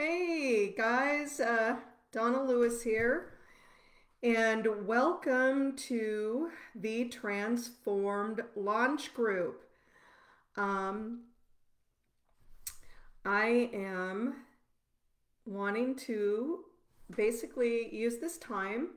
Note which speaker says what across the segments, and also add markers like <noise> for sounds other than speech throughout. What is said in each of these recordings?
Speaker 1: Hey guys, uh, Donna Lewis here, and welcome to the Transformed Launch Group. Um, I am wanting to basically use this time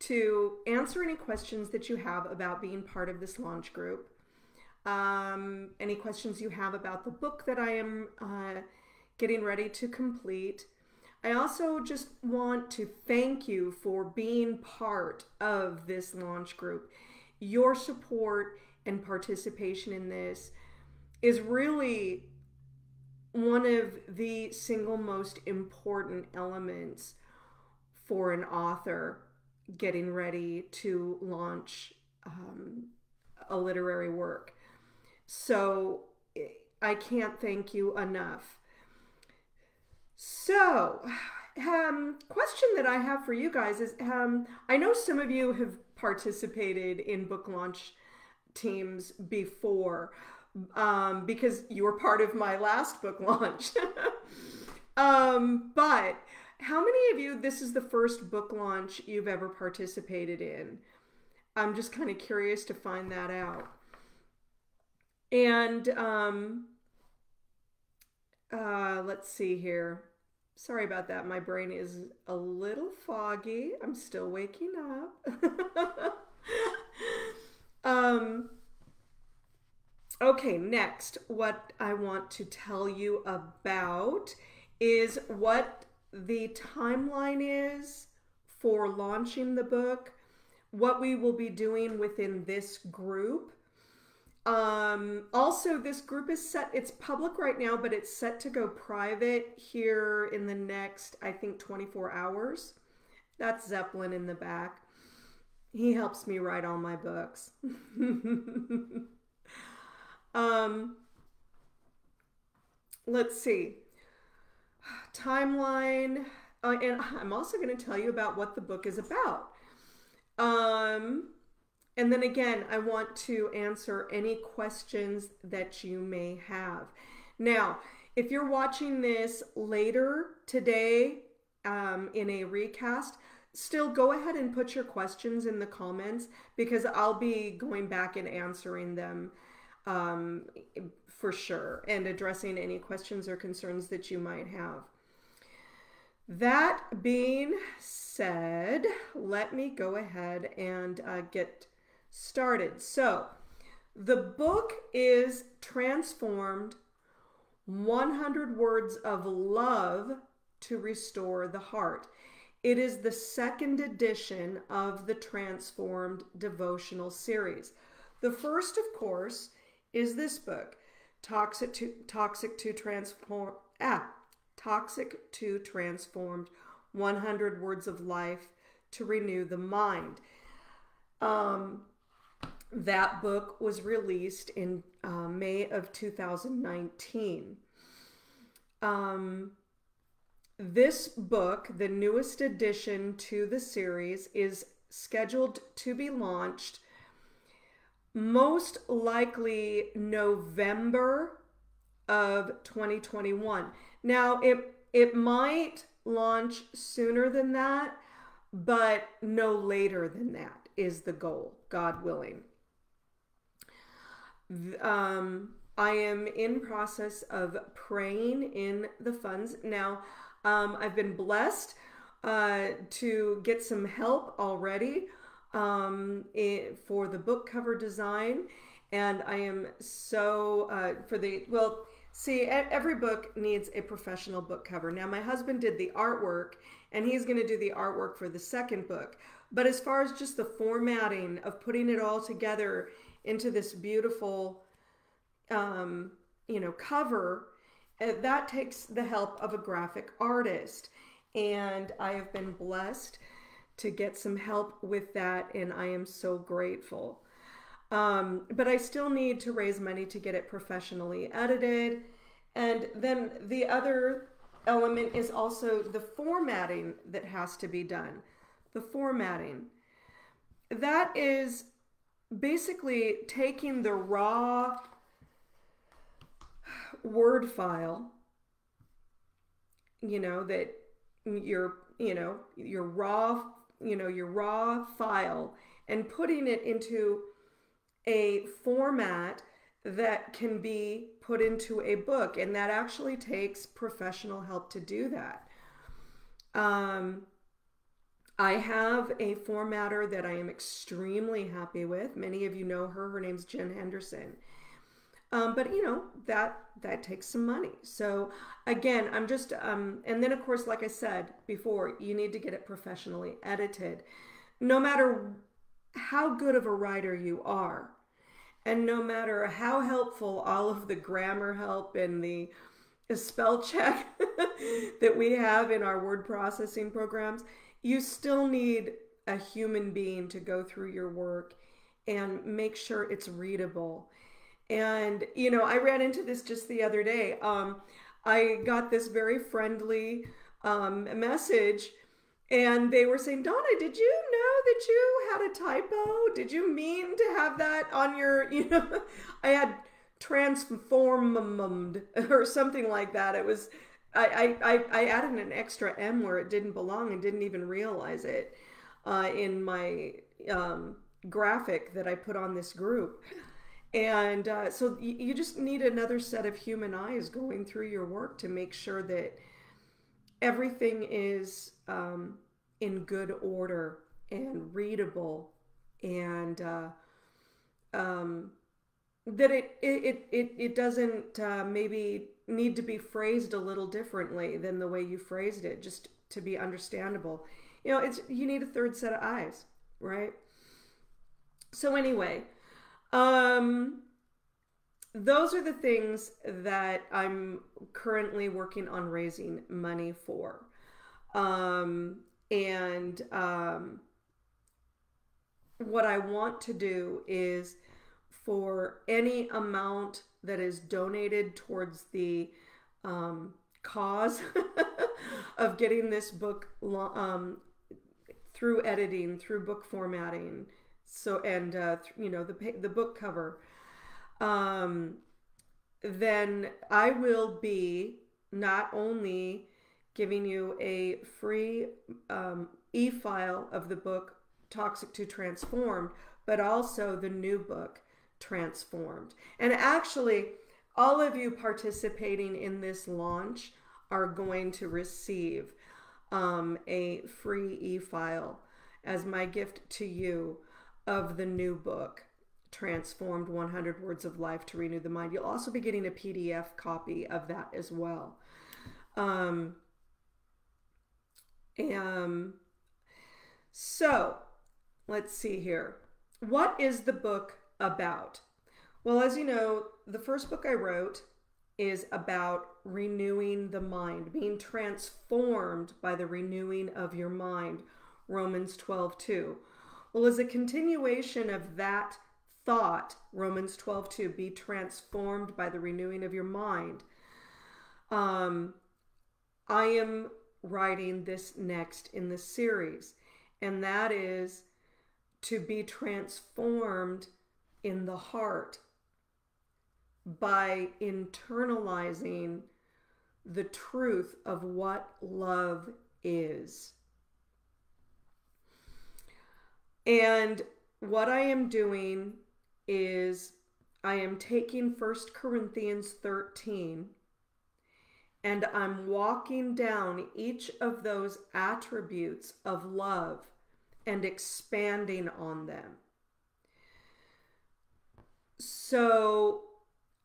Speaker 1: to answer any questions that you have about being part of this launch group. Um, any questions you have about the book that I am uh, getting ready to complete. I also just want to thank you for being part of this launch group. Your support and participation in this is really one of the single most important elements for an author getting ready to launch um, a literary work. So I can't thank you enough. So, <sighs> um, question that I have for you guys is um, I know some of you have participated in book launch teams before um, because you were part of my last book launch. <laughs> um, but how many of you, this is the first book launch you've ever participated in? I'm just kind of curious to find that out. And um, uh, let's see here. Sorry about that. My brain is a little foggy. I'm still waking up. <laughs> um, okay, next, what I want to tell you about is what the timeline is for launching the book, what we will be doing within this group um, also, this group is set, it's public right now, but it's set to go private here in the next, I think, 24 hours. That's Zeppelin in the back. He helps me write all my books. <laughs> um, let's see. Timeline. Uh, and I'm also going to tell you about what the book is about. Um, and then again, I want to answer any questions that you may have. Now, if you're watching this later today um, in a recast, still go ahead and put your questions in the comments because I'll be going back and answering them um, for sure and addressing any questions or concerns that you might have. That being said, let me go ahead and uh, get started. So, the book is transformed 100 Words of Love to Restore the Heart. It is the second edition of the Transformed devotional series. The first, of course, is this book, Toxic to Toxic to Transform ah, Toxic to Transformed 100 Words of Life to Renew the Mind. Um, that book was released in uh, May of 2019. Um, this book, the newest addition to the series, is scheduled to be launched most likely November of 2021. Now, it it might launch sooner than that, but no later than that is the goal, God willing um, I am in process of praying in the funds. Now, um, I've been blessed uh, to get some help already um, it, for the book cover design. And I am so, uh, for the, well, see, every book needs a professional book cover. Now, my husband did the artwork and he's going to do the artwork for the second book. But as far as just the formatting of putting it all together into this beautiful, um, you know, cover, uh, that takes the help of a graphic artist. And I have been blessed to get some help with that, and I am so grateful. Um, but I still need to raise money to get it professionally edited. And then the other element is also the formatting that has to be done. The formatting. That is basically taking the raw Word file, you know, that your, you know, your raw, you know, your raw file and putting it into a format that can be put into a book. And that actually takes professional help to do that. Um, I have a formatter that I am extremely happy with. Many of you know her. Her name's Jen Henderson. Um, but you know that that takes some money. So again, I'm just um, and then of course, like I said before, you need to get it professionally edited. No matter how good of a writer you are, and no matter how helpful all of the grammar help and the spell check <laughs> that we have in our word processing programs, you still need a human being to go through your work and make sure it's readable. And, you know, I ran into this just the other day. Um, I got this very friendly um, message, and they were saying, Donna, did you know that you had a typo? Did you mean to have that on your, <laughs> you know, I had transformed or something like that. It was I, I, I added an extra M where it didn't belong and didn't even realize it uh, in my um, graphic that I put on this group. And uh, so you, just need another set of human eyes going through your work to make sure that everything is um, in good order and readable and uh, um, that it, it, it, it doesn't uh, maybe need to be phrased a little differently than the way you phrased it just to be understandable. You know it's you need a third set of eyes right? So anyway um those are the things that i'm currently working on raising money for. Um and um what i want to do is for any amount that is donated towards the um, cause <laughs> of getting this book um, through editing, through book formatting, so and uh, you know the the book cover. Um, then I will be not only giving you a free um, e-file of the book Toxic to Transformed, but also the new book transformed. And actually, all of you participating in this launch are going to receive um, a free e file as my gift to you of the new book, Transformed 100 Words of Life to Renew the Mind. You'll also be getting a PDF copy of that as well. Um, um, so let's see here. What is the book about? Well, as you know, the first book I wrote is about renewing the mind, being transformed by the renewing of your mind, Romans 12 2. Well, as a continuation of that thought, Romans 12 2, be transformed by the renewing of your mind. Um, I am writing this next in the series, and that is to be transformed in the heart by internalizing the truth of what love is. And what I am doing is I am taking First Corinthians 13 and I'm walking down each of those attributes of love and expanding on them. So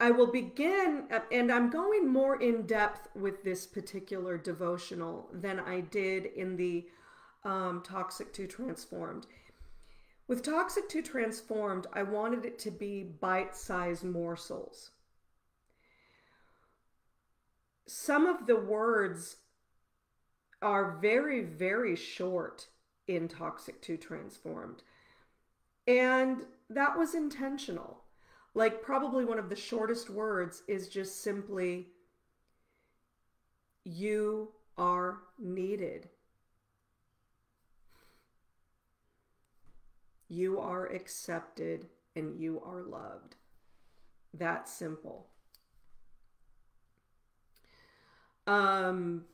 Speaker 1: I will begin, and I'm going more in depth with this particular devotional than I did in the um, Toxic to Transformed. With Toxic to Transformed, I wanted it to be bite sized morsels. Some of the words are very, very short in Toxic to Transformed. And that was intentional like, probably one of the shortest words is just simply, You are needed. You are accepted and you are loved. That simple. Um,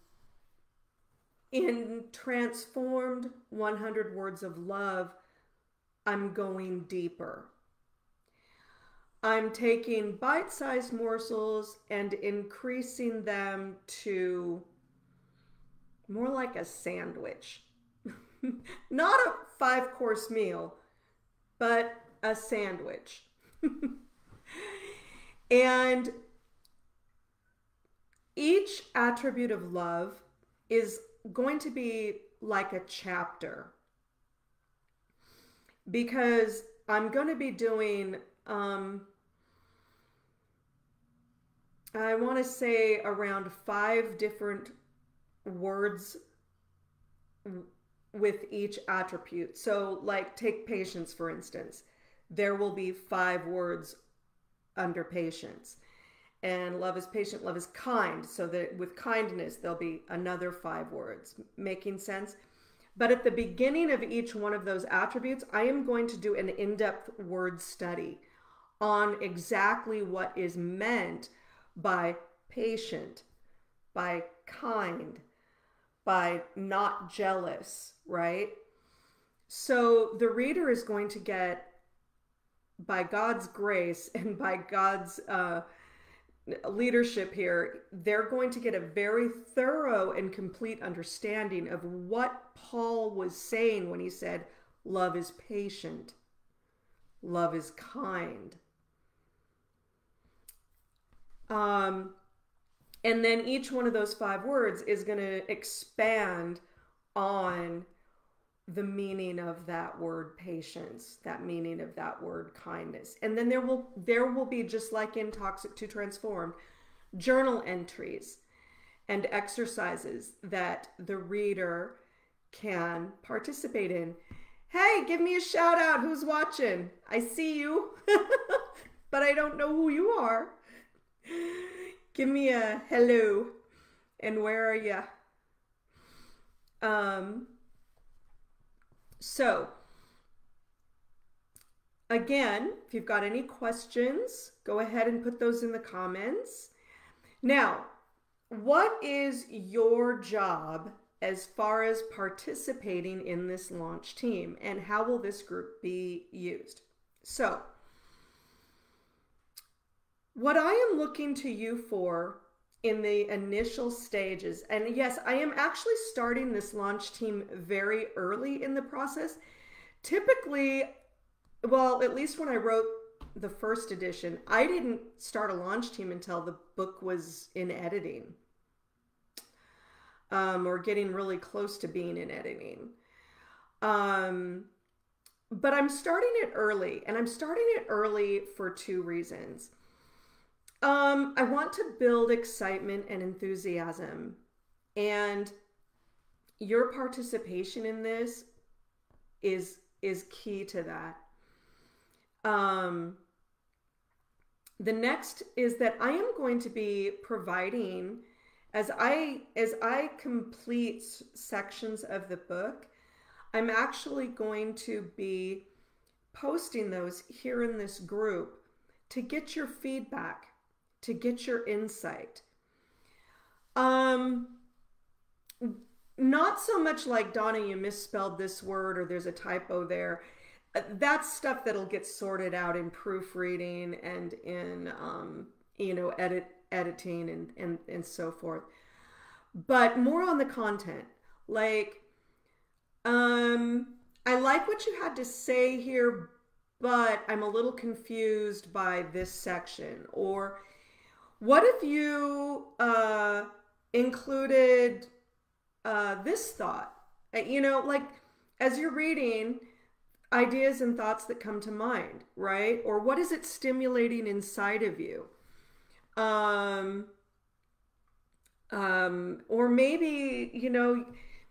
Speaker 1: in transformed 100 words of love, I'm going deeper. I'm taking bite sized morsels and increasing them to more like a sandwich. <laughs> Not a five course meal, but a sandwich. <laughs> and each attribute of love is going to be like a chapter because I'm going to be doing, um, I want to say around five different words with each attribute. So, like, take patience, for instance. There will be five words under patience. And love is patient, love is kind. So that with kindness, there'll be another five words. Making sense? But at the beginning of each one of those attributes, I am going to do an in depth word study on exactly what is meant by patient, by kind, by not jealous, right? So the reader is going to get, by God's grace and by God's uh, leadership here, they're going to get a very thorough and complete understanding of what Paul was saying when he said, Love is patient, love is kind. Um, and then each one of those five words is going to expand on the meaning of that word patience that meaning of that word kindness. And then there will there will be just like in toxic to transform journal entries and exercises that the reader can participate in. Hey give me a shout out. Who's watching? I see you. <laughs> But i don't know who you are give me a hello and where are you um so, again, if you've got any questions, go ahead and put those in the comments. Now, what is your job as far as participating in this launch team and how will this group be used? So, what I am looking to you for in the initial stages. And yes, I am actually starting this launch team very early in the process. Typically, well, at least when I wrote the first edition, I didn't start a launch team until the book was in editing um, or getting really close to being in editing. Um, but I'm starting it early, and I'm starting it early for two reasons. Um, I want to build excitement and enthusiasm. And your participation in this is is key to that. Um, the next is that I am going to be providing as I as I complete sections of the book, I'm actually going to be posting those here in this group to get your feedback to get your insight. Um, not so much like Donna, you misspelled this word or there's a typo there. Uh, that's stuff that'll get sorted out in proofreading and in um, you know edit editing and, and and so forth. But more on the content, like um, I like what you had to say here, but I'm a little confused by this section or what if you uh, included uh, this thought? Uh, you know, like as you're reading, ideas and thoughts that come to mind, right? Or what is it stimulating inside of you? Um, um, or maybe, you know,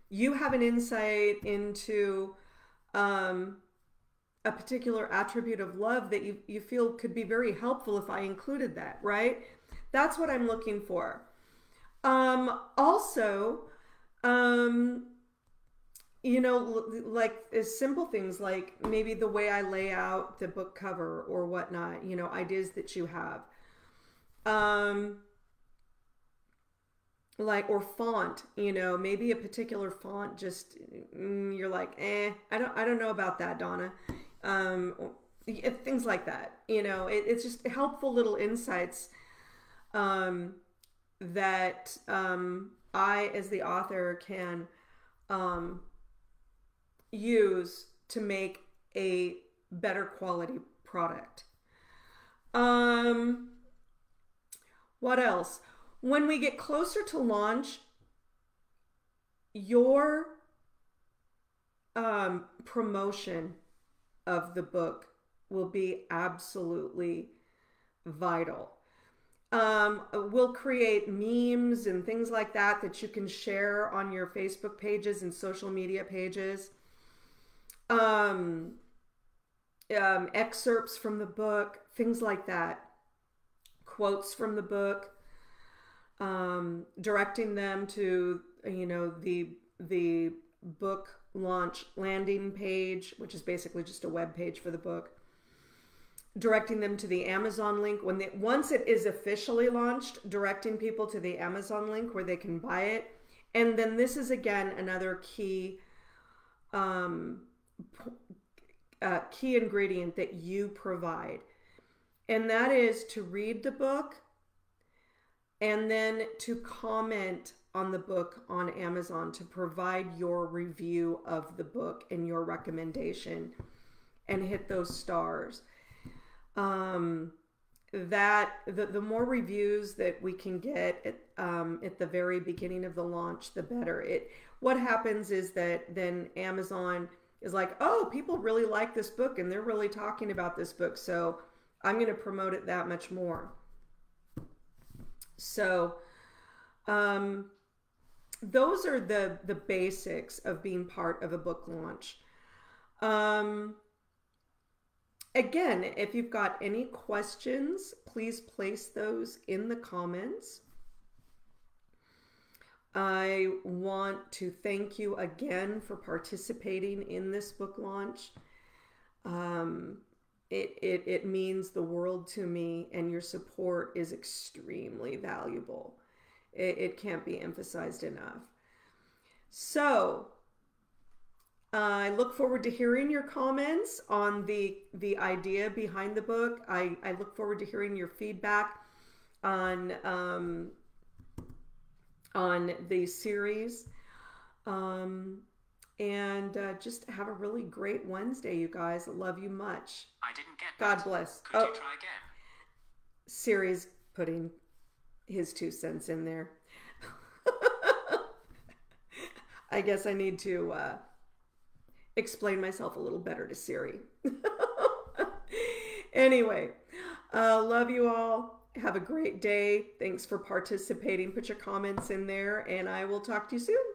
Speaker 1: you have an insight into um, a particular attribute of love that you, you feel could be very helpful if I included that, right? That's what I'm looking for. Um, also, um, you know, like as simple things like maybe the way I lay out the book cover or whatnot, you know, ideas that you have. Um, like or font you know maybe a particular font just mm, you're like eh i don't i don't know about that donna um things like that you know it, it's just helpful little insights um that um i as the author can um use to make a better quality product um what else when we get closer to launch, your um, promotion of the book will be absolutely vital. Um, we'll create memes and things like that that you can share on your Facebook pages and social media pages. Um, um, excerpts from the book, things like that, quotes from the book um, directing them to you know the the book launch landing page, which is basically just a web page for the book. Directing them to the Amazon link when they once it is officially launched, directing people to the Amazon link where they can buy it. And then this is again another key um, uh, key ingredient that you provide, and that is to read the book and then to comment on the book on Amazon to provide your review of the book and your recommendation and hit those stars. Um, that the, the more reviews that we can get at, um, at the very beginning of the launch, the better. It what happens is that then Amazon is like, oh, people really like this book and they're really talking about this book, so I'm going to promote it that much more. So, um, those are the the basics of being part of a book launch. Um, again, if you've got any questions, please place those in the comments. I want to thank you again for participating in this book launch. Um, it, it, it means the world to me, and your support is extremely valuable. It, it can't be emphasized enough. So, uh, I look forward to hearing your comments on the the idea behind the book. I, I look forward to hearing your feedback on um, on the series. Um, and uh, just have a really great Wednesday, you guys. Love you much.
Speaker 2: I didn't get
Speaker 1: God
Speaker 2: that.
Speaker 1: bless.
Speaker 2: Could
Speaker 1: oh,
Speaker 2: you try again?
Speaker 1: Siri's putting his two cents in there. <laughs> I guess I need to uh, explain myself a little better to Siri. <laughs> anyway, uh, love you all. Have a great day. Thanks for participating. Put your comments in there, and I will talk to you soon.